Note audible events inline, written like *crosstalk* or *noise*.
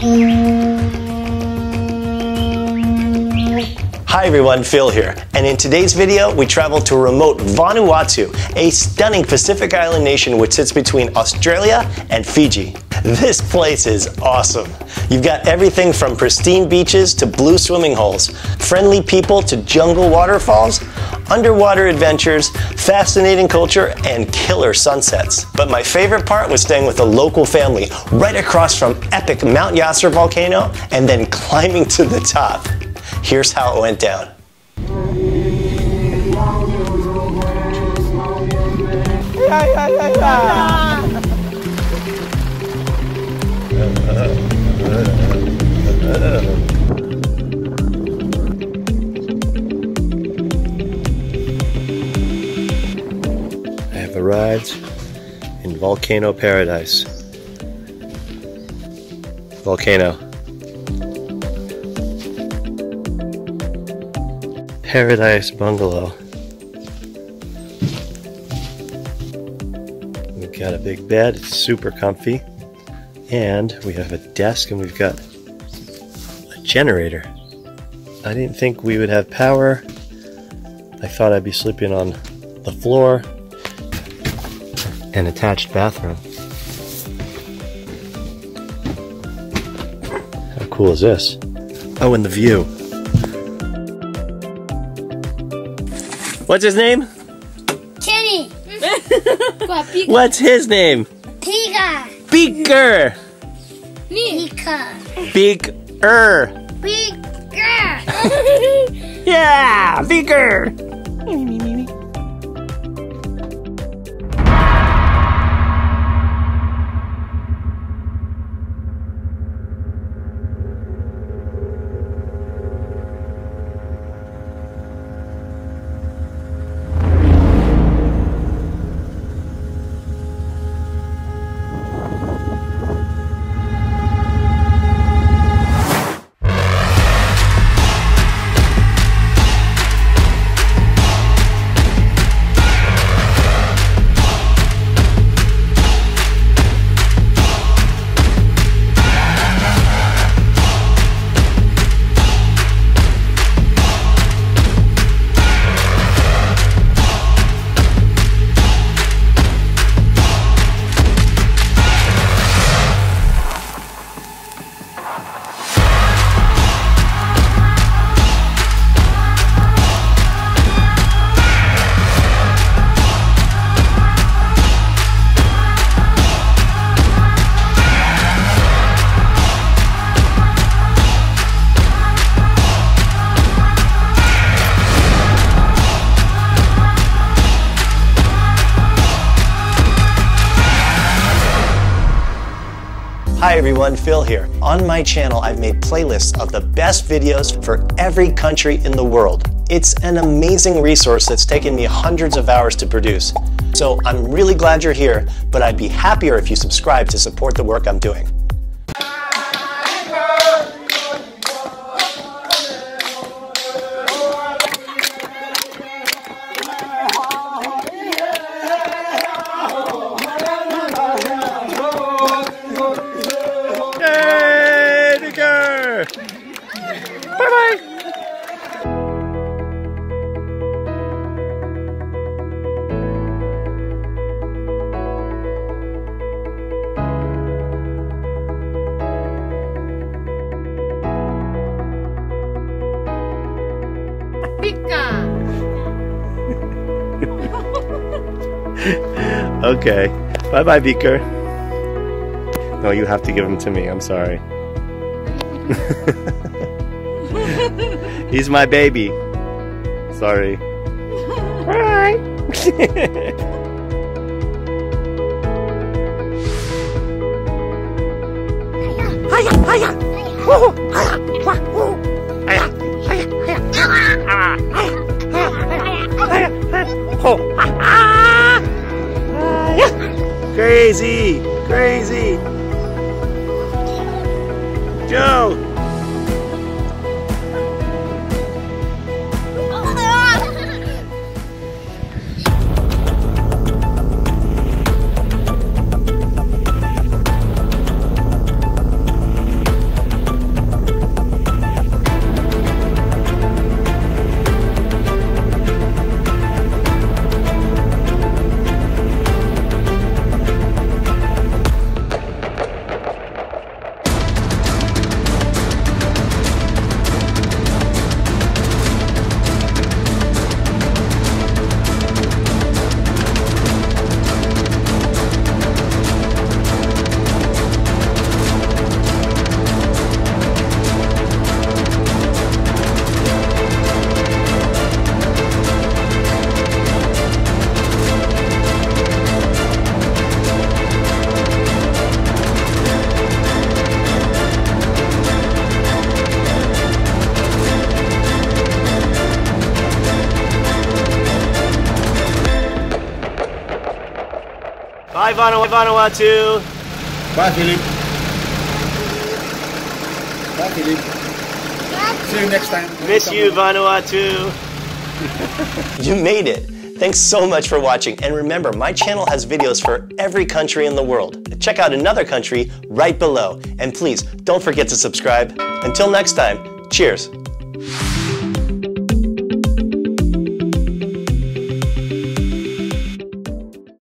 Hi everyone, Phil here, and in today's video we travel to remote Vanuatu, a stunning Pacific island nation which sits between Australia and Fiji. This place is awesome. You've got everything from pristine beaches to blue swimming holes, friendly people to jungle waterfalls, underwater adventures, fascinating culture, and killer sunsets. But my favorite part was staying with a local family right across from epic Mount Yasur volcano and then climbing to the top. Here's how it went down. I Volcano Paradise. Volcano. Paradise Bungalow. We've got a big bed, it's super comfy. And we have a desk and we've got a generator. I didn't think we would have power. I thought I'd be sleeping on the floor. An attached bathroom. How cool is this? Oh, and the view. What's his name? Kenny. *laughs* What's his name? Pika. Beaker. Pika. Beaker. Pika. *laughs* Yeah, Beaker. *laughs* Hi everyone, Phil here. On my channel, I've made playlists of the best videos for every country in the world. It's an amazing resource that's taken me hundreds of hours to produce. So I'm really glad you're here, but I'd be happier if you subscribe to support the work I'm doing. *laughs* Okay. Bye bye, Beaker. No, you have to give him to me. I'm sorry. *laughs* He's my baby. Sorry. Bye. *laughs* Crazy! Crazy! Bye, Vanu- Vanuatu. Bye, Philip. Bye, Philip. See you next time. Miss you, Vanuatu. *laughs* you made it. Thanks so much for watching. And remember, my channel has videos for every country in the world. Check out another country right below. And please, don't forget to subscribe. Until next time, cheers.